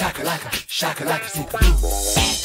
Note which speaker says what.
Speaker 1: shaka like a shaka like a super